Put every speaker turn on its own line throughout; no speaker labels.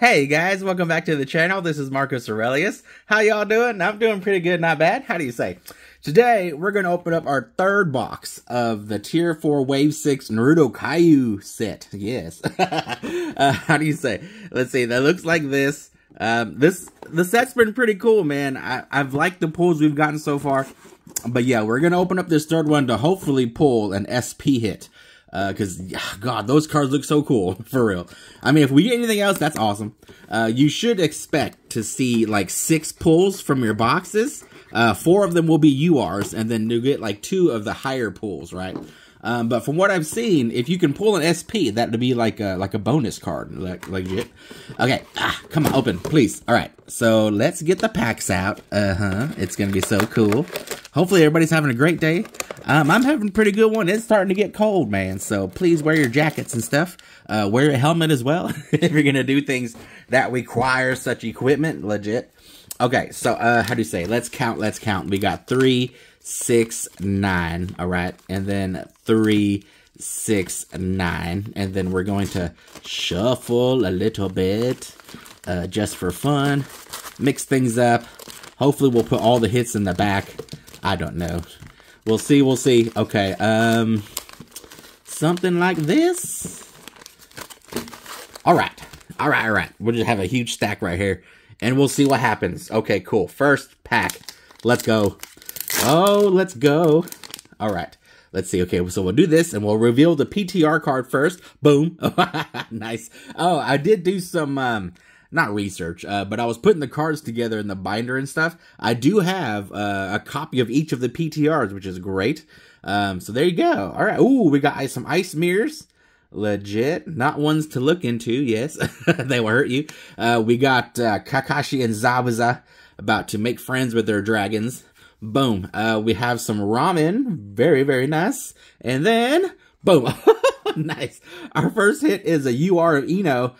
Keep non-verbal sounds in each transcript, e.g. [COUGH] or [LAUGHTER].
Hey guys, welcome back to the channel. This is Marcus Aurelius. How y'all doing? I'm doing pretty good, not bad. How do you say? Today, we're going to open up our third box of the Tier 4 Wave 6 Naruto Kayou set. Yes. [LAUGHS] uh, how do you say? Let's see, that looks like this. Um, this The set's been pretty cool, man. I, I've liked the pulls we've gotten so far. But yeah, we're going to open up this third one to hopefully pull an SP hit because uh, God, those cards look so cool [LAUGHS] for real. I mean, if we get anything else, that's awesome. Uh, you should expect to see like six pulls from your boxes. Uh, four of them will be URs, and then you get like two of the higher pulls, right? Um, but from what I've seen, if you can pull an SP, that would be like a like a bonus card, like legit. Okay, ah, come on, open, please. All right, so let's get the packs out. Uh huh. It's gonna be so cool. Hopefully, everybody's having a great day. Um, I'm having a pretty good one. It's starting to get cold, man. So please wear your jackets and stuff. Uh, wear a helmet as well [LAUGHS] if you're gonna do things that require such equipment. Legit. Okay, so uh, how do you say? Let's count. Let's count. We got three six, nine. All right. And then three, six, nine. And then we're going to shuffle a little bit uh, just for fun. Mix things up. Hopefully we'll put all the hits in the back. I don't know. We'll see. We'll see. Okay. Um, something like this. All right. All right. All right. We'll just have a huge stack right here. And we'll see what happens. Okay, cool. First pack. Let's go. Oh, let's go. All right. Let's see. Okay, so we'll do this and we'll reveal the PTR card first. Boom. [LAUGHS] nice. Oh, I did do some, um, not research, uh, but I was putting the cards together in the binder and stuff. I do have uh, a copy of each of the PTRs, which is great. Um, so there you go. All right. Ooh, we got some ice mirrors. Legit. Not ones to look into. Yes. [LAUGHS] they will hurt you. Uh, we got uh, Kakashi and Zabuza about to make friends with their dragons. Boom. Uh, we have some ramen. Very, very nice. And then, boom. [LAUGHS] nice. Our first hit is a UR of Ino.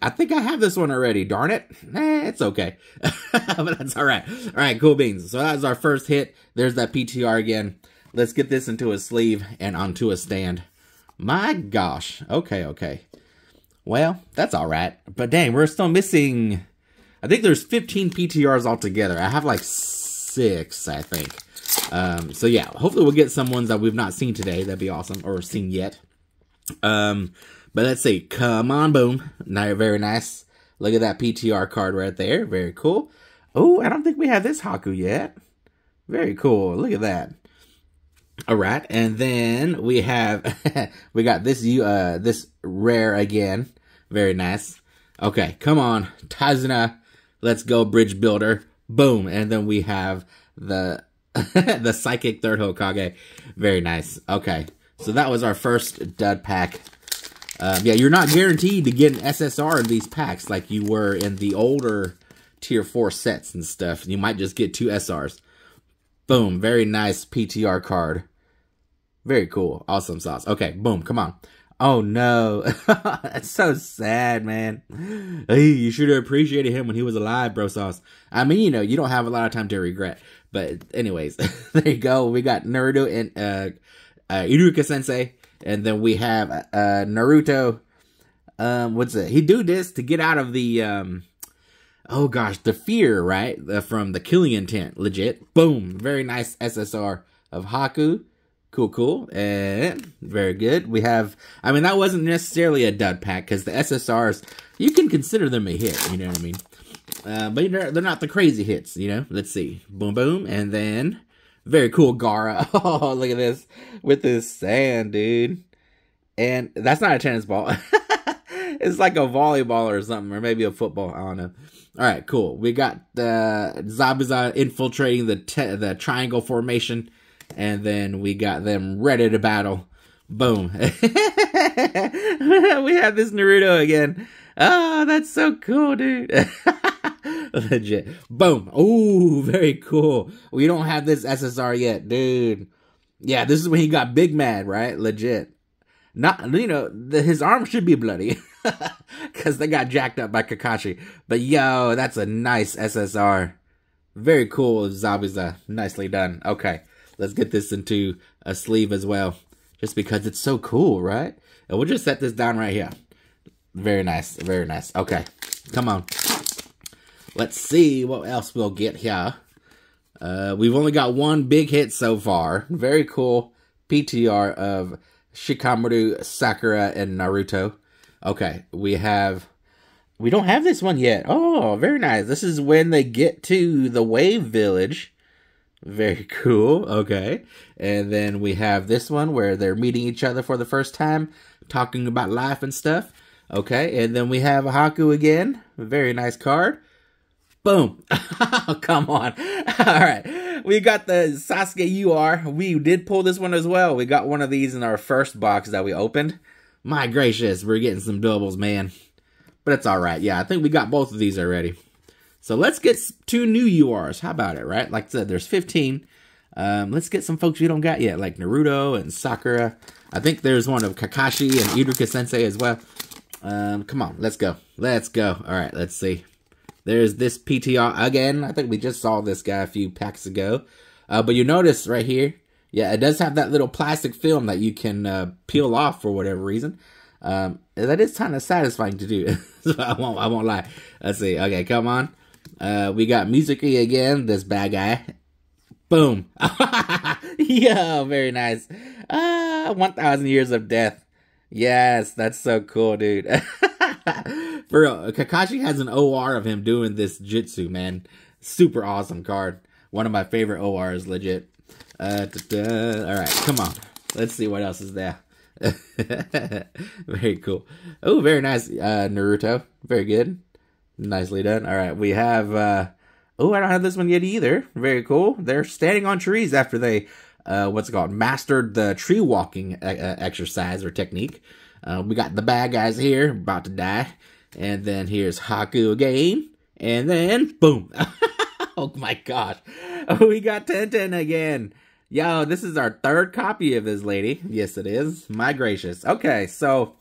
I think I have this one already. Darn it. Eh, it's okay. [LAUGHS] but that's all right. All right, cool beans. So that's our first hit. There's that PTR again. Let's get this into a sleeve and onto a stand. My gosh. Okay, okay. Well, that's all right. But dang, we're still missing... I think there's 15 PTRs altogether. I have like six, I think. Um, so yeah, hopefully we'll get some ones that we've not seen today. That'd be awesome, or seen yet. Um, but let's see. Come on, boom. Now, very nice. Look at that PTR card right there. Very cool. Oh, I don't think we have this Haku yet. Very cool. Look at that. All right, and then we have [LAUGHS] we got this you uh this rare again. Very nice. Okay, come on, Tazuna. Let's go, Bridge Builder. Boom. And then we have the [LAUGHS] the psychic third Hokage. Very nice. Okay. So that was our first dud pack. Um, yeah, you're not guaranteed to get an SSR in these packs like you were in the older tier 4 sets and stuff. You might just get two SRs. Boom. Very nice PTR card. Very cool. Awesome sauce. Okay, boom. Come on. Oh no. [LAUGHS] That's so sad, man. Hey, you should have appreciated him when he was alive, bro sauce. I mean, you know, you don't have a lot of time to regret. But anyways, [LAUGHS] there you go. We got Naruto and uh, uh Iruka Sensei. And then we have uh Naruto. Um, what's it? He do this to get out of the um oh gosh, the fear, right? Uh, from the killing intent. Legit. Boom. Very nice SSR of Haku. Cool, cool. And very good. We have, I mean, that wasn't necessarily a dud pack because the SSRs, you can consider them a hit, you know what I mean? Uh, but they're, they're not the crazy hits, you know? Let's see. Boom, boom. And then, very cool Gaara. [LAUGHS] Oh, look at this. With this sand, dude. And that's not a tennis ball. [LAUGHS] it's like a volleyball or something, or maybe a football. I don't know. All right, cool. We got the uh, Zabuza infiltrating the the triangle formation and then we got them ready to battle. Boom. [LAUGHS] we have this Naruto again. Oh, that's so cool, dude. [LAUGHS] Legit. Boom. Oh, very cool. We don't have this SSR yet, dude. Yeah, this is when he got big mad, right? Legit. Not, you know, the, his arm should be bloody. [LAUGHS] Because they got jacked up by Kakashi. But yo, that's a nice SSR. Very cool, Zabuza. Nicely done. Okay let's get this into a sleeve as well. Just because it's so cool, right? And we'll just set this down right here. Very nice. Very nice. Okay. Come on. Let's see what else we'll get here. Uh, we've only got one big hit so far. Very cool PTR of Shikamaru, Sakura, and Naruto. Okay, we have... We don't have this one yet. Oh, very nice. This is when they get to the Wave Village. Very [LAUGHS] cool. Okay. And then we have this one where they're meeting each other for the first time, talking about life and stuff. Okay. And then we have Haku again. Very nice card. Boom. [LAUGHS] Come on. [LAUGHS] All right. We got the Sasuke UR. We did pull this one as well. We got one of these in our first box that we opened. My gracious, we're getting some doubles, man. But it's all right. Yeah, I think we got both of these already. So let's get two new URs. How about it, right? Like I said, there's 15. Um, let's get some folks we don't got yet, like Naruto and Sakura. I think there's one of Kakashi and Iruka Sensei as well. Um, come on, let's go. Let's go. All right, let's see. There's this PTR again. I think we just saw this guy a few packs ago. Uh, but you notice right here, yeah, it does have that little plastic film that you can uh, peel off for whatever reason. Um, that is kind of satisfying to do. [LAUGHS] so I won't, I won't lie. Let's see. Okay, come on. Uh, we got Musically again, this bad guy. Boom. [LAUGHS] yeah, very nice. Ah, 1,000 years of death. Yes, that's so cool, dude. [LAUGHS] For real, Kakashi has an OR of him doing this jutsu, man. Super awesome card. One of my favorite ORs, legit. Uh, All right, come on. Let's see what else is there. [LAUGHS] very cool. Oh, very nice, uh, Naruto. Very good. Nicely done. All right, we have. uh Oh, I don't have this one yet either. Very cool. They're standing on trees after they, uh, what's it called, mastered the tree walking uh, uh exercise or technique. Uh, we got the bad guys here, about to die. And then here's Haku again. And then, boom. [LAUGHS] oh my gosh. Oh, we got Tenten again. Yo, this is our third copy of this lady. Yes, it is. My gracious. Okay, so,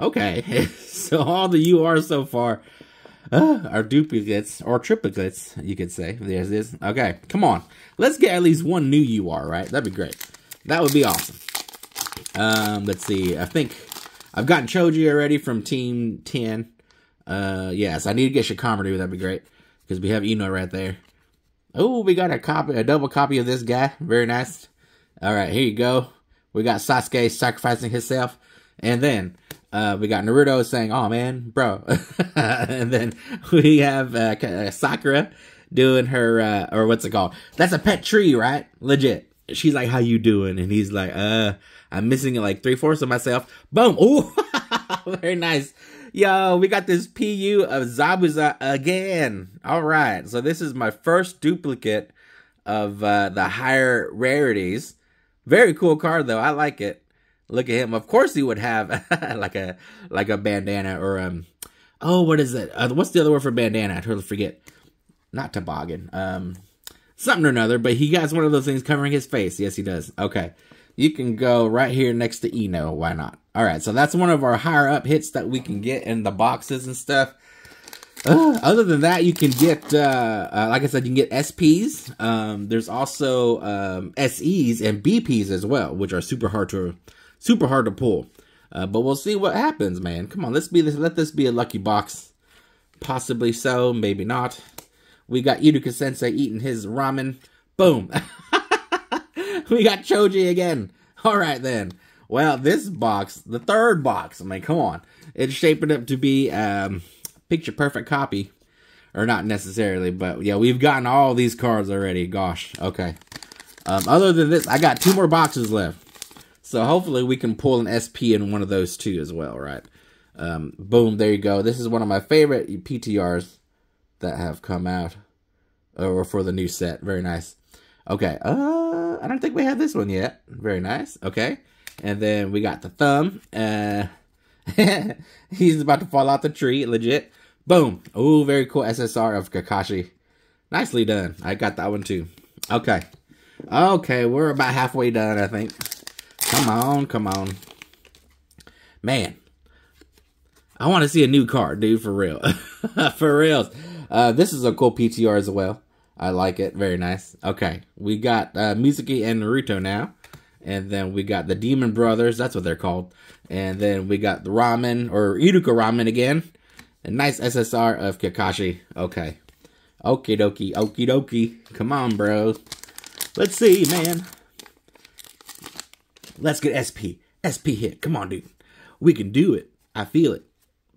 okay. [LAUGHS] so all the UR so far uh, are duplicates or triplicates, you could say. There's this. Okay, come on. Let's get at least one new UR, right? That'd be great. That would be awesome. Um, let's see. I think I've gotten Choji already from Team 10. Uh, yes, I need to get Shikamaru. That'd be great. Because we have Ino right there. Oh, we got a copy, a double copy of this guy. Very nice. All right, here you go. We got Sasuke sacrificing himself. And then uh, we got Naruto saying, "Oh man, bro," [LAUGHS] and then we have uh, uh, Sakura doing her, uh, or what's it called? That's a pet tree, right? Legit. She's like, "How you doing?" And he's like, "Uh, I'm missing like three fourths of myself." Boom! [LAUGHS] Ooh, very nice. Yo, we got this PU of Zabuza again. All right, so this is my first duplicate of uh, the higher rarities. Very cool card though. I like it. Look at him. Of course he would have [LAUGHS] like a like a bandana or um oh what is it? Uh, what's the other word for bandana? I totally forget. Not toboggan. Um something or another, but he got one of those things covering his face. Yes, he does. Okay. You can go right here next to Ino. Why not? All right, so that's one of our higher up hits that we can get in the boxes and stuff. Uh, other than that, you can get, uh, uh, like I said, you can get SPs. Um, there's also um, SEs and BPs as well, which are super hard to super hard to pull. Uh, but we'll see what happens, man. Come on, let's be this. Let this be a lucky box. Possibly so, maybe not. We got Iruka Sensei eating his ramen. Boom. [LAUGHS] we got Choji again. All right then. Well, this box, the third box. I mean, come on. It's shaping up to be um, picture perfect copy, or not necessarily, but yeah, we've gotten all these cards already. Gosh. Okay. Um, other than this, I got two more boxes left. So hopefully we can pull an SP in one of those two as well, right? Um, boom, there you go. This is one of my favorite PTRs that have come out or for the new set. Very nice. Okay, uh, I don't think we have this one yet. Very nice. Okay, and then we got the thumb. Uh, [LAUGHS] he's about to fall out the tree. Legit. Boom. Oh, very cool SSR of Kakashi. Nicely done. I got that one too. Okay. Okay, we're about halfway done, I think. Come on, come on. Man. I want to see a new card, dude, for real. [LAUGHS] for real. Uh, this is a cool PTR as well. I like it. Very nice. Okay. We got uh, Mizuki and Naruto now. And then we got the Demon Brothers. That's what they're called. And then we got the Ramen, or Iruka Ramen again. A nice SSR of Kakashi. Okay. Okie dokie, okie dokie. Come on, bro. Let's see, man. Let's get SP. SP hit. Come on, dude. We can do it. I feel it.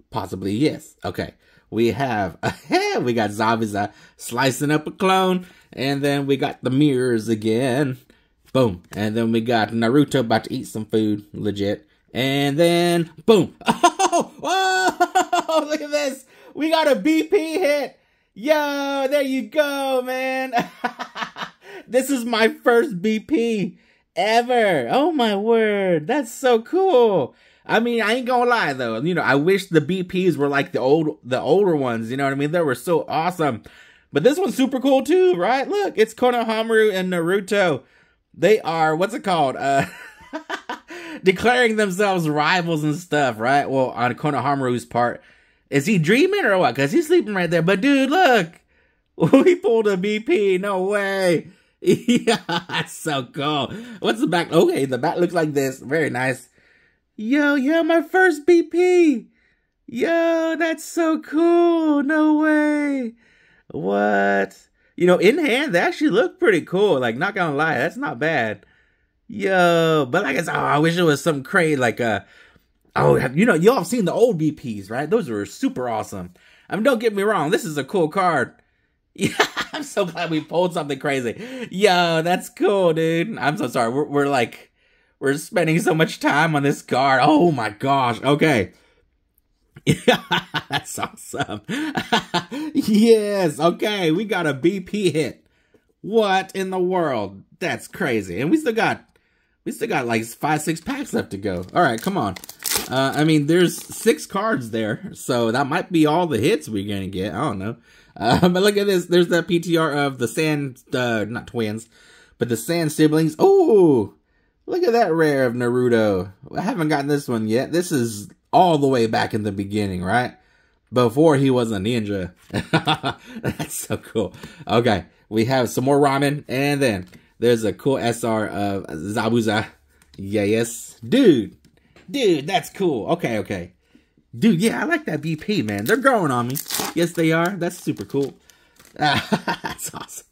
Possibly, yes. Okay. We have, [LAUGHS] we got Zabuza slicing up a clone. And then we got the mirrors again. Boom. And then we got Naruto about to eat some food. Legit. And then, boom. [LAUGHS] Oh, whoa, [LAUGHS] look at this. We got a BP hit. Yo, there you go, man. this is my first BP ever. Oh my word. That's so cool. I mean, I ain't gonna lie though. You know, I wish the BPs were like the old, the older ones. You know what I mean? They were so awesome. But this one's super cool too, right? Look, it's Konohamaru and Naruto. They are what's it called? Uh, [LAUGHS] declaring themselves rivals and stuff, right? Well, on Konohamaru's part, is he dreaming or what? Cause he's sleeping right there. But dude, look, [LAUGHS] we pulled a BP. No way. [LAUGHS] yeah, that's so cool. What's the back? Okay, the back looks like this. Very nice. Yo, yeah, my first BP. Yo, that's so cool. No way. What? You know, in hand, they actually look pretty cool. Like, not gonna lie, that's not bad. Yo, but like I said, oh, I wish it was some crazy, like, uh, oh, you know, y'all have seen the old BPs, right? Those were super awesome. I mean, don't get me wrong, this is a cool card. [LAUGHS] Yeah, I'm so glad we pulled something crazy. Yo, that's cool, dude. I'm so sorry. We're, we're like, we're spending so much time on this card. Oh my gosh. Okay. [LAUGHS] That's awesome. [LAUGHS] yes, okay, we got a BP hit. What in the world? That's crazy. And we still got we still got like five, six packs left to go. All right, come on. Uh, I mean, there's six cards there, so that might be all the hits we're gonna get. I don't know. Uh, [LAUGHS] but look at this. There's the PTR of the Sand, uh, not twins, but the Sand siblings. Oh, look at that rare of Naruto. I haven't gotten this one yet. This is all the way back in the beginning, right? Before he was a ninja. [LAUGHS] That's so cool. Okay, we have some more ramen, and then there's a cool SR of Zabuza. Yeah, yes. Dude, dude, that's cool. Okay, okay. Dude, yeah, I like that BP, man. They're growing on me. Yes, they are. That's super cool. [LAUGHS] that's awesome.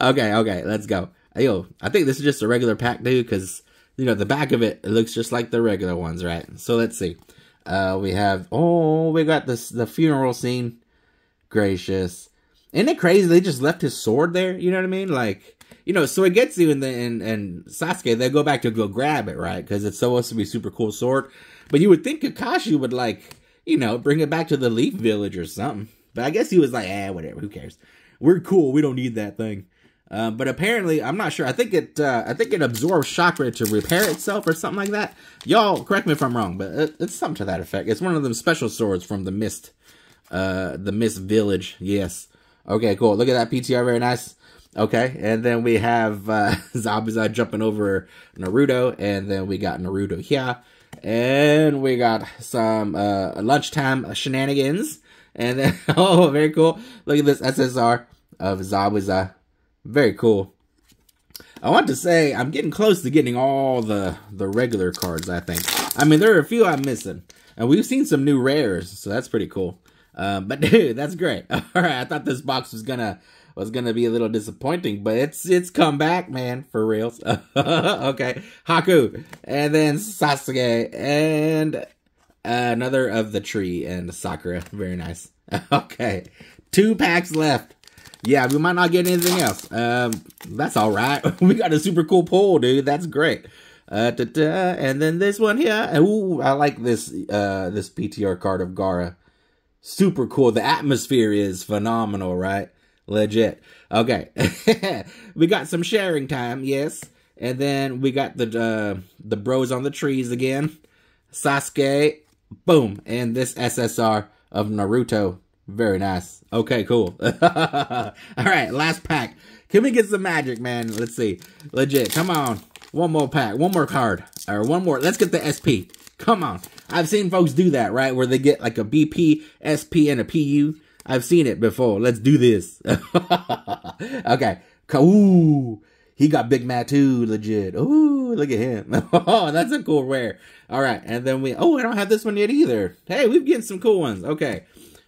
Okay, okay, let's go. Yo, I think this is just a regular pack, dude, because, you know, the back of it, it looks just like the regular ones, right? So let's see. Uh, we have, oh, we got this, the funeral scene. Gracious. Isn't it crazy? They just left his sword there. You know what I mean? Like, you know, so it gets you in the, and, and Sasuke, they go back to go grab it, right? Because it's supposed to be super cool sword. But you would think Kakashi would like, you know, bring it back to the Leaf Village or something. But I guess he was like, eh, whatever, who cares? We're cool. We don't need that thing. Uh, but apparently, I'm not sure. I think it, uh, I think it absorbs chakra to repair itself or something like that. Y'all, correct me if I'm wrong, but it, it's something to that effect. It's one of them special swords from the Mist, uh, the Mist Village. Yes. Okay, cool. Look at that PTR, very nice. Okay, and then we have uh, [LAUGHS] Zabuza jumping over Naruto, and then we got Naruto here, and we got some uh, lunchtime shenanigans, and then [LAUGHS] oh, very cool. Look at this SSR of Zabuza very cool. I want to say I'm getting close to getting all the the regular cards. I think. I mean, there are a few I'm missing, and we've seen some new rares, so that's pretty cool. Um, but [LAUGHS] dude, that's great. [LAUGHS] All right, I thought this box was gonna was gonna be a little disappointing, but it's it's come back, man, for reals. [LAUGHS] okay, Haku, and then Sasuke, and another of the tree and Sakura. Very nice. [LAUGHS] okay, two packs left yeah, we might not get anything else. Um, that's all right. [LAUGHS] we got a super cool pull, dude. That's great. Uh, da -da. and then this one here. Ooh, I like this uh this PTR card of Gaara. Super cool. The atmosphere is phenomenal, right? Legit. Okay, [LAUGHS] we got some sharing time, yes. And then we got the uh, the bros on the trees again. Sasuke, boom, and this SSR of Naruto very nice. Okay, cool. [LAUGHS] All right, last pack. Can we get some magic, man? Let's see. Legit. Come on. One more pack. One more card. Or one more. Let's get the SP. Come on. I've seen folks do that, right? Where they get like a BP, SP, and a PU. I've seen it before. Let's do this. [LAUGHS] okay. Ooh. He got Big Matt too, legit. Ooh, look at him. oh, [LAUGHS] that's a cool rare. All right. And then we, oh, I don't have this one yet either. Hey, we've getting some cool ones. Okay.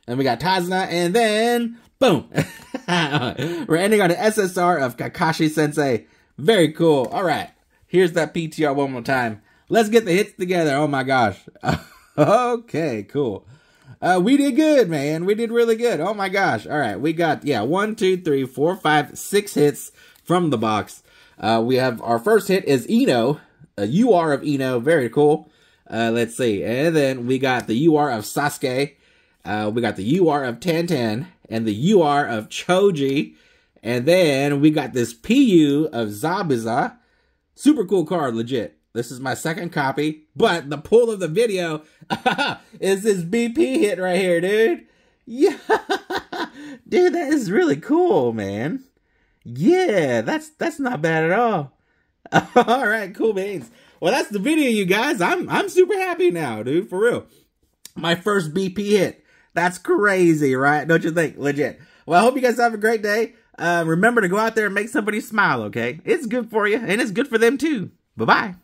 And we got Tazuna, and then boom. [LAUGHS] We're ending on an SSR of Kakashi Sensei. Very cool. All right. Here's that PTR one more time. Let's get the hits together. Oh my gosh. okay, cool. Uh, we did good, man. We did really good. Oh my gosh. All right. We got, yeah, one, two, three, four, five, six hits from the box. Uh, we have our first hit is Ino, a UR of Ino. Very cool. Uh, let's see. And then we got the UR of Sasuke. Uh, we got the UR of Tenten and the UR of Choji. And then we got this PU of Zabuza. Super cool card, legit. This is my second copy, but the pull of the video [LAUGHS] is this BP hit right here, dude. Yeah, [LAUGHS] dude, that is really cool, man. Yeah, that's that's not bad at all. [LAUGHS] all right, cool beans. Well, that's the video, you guys. I'm I'm super happy now, dude, for real. My first BP hit. That's crazy, right? Don't you think? Legit. Well, I hope you guys have a great day. Uh, remember to go out there and make somebody smile, okay? It's good for you, and it's good for them too. Bye-bye.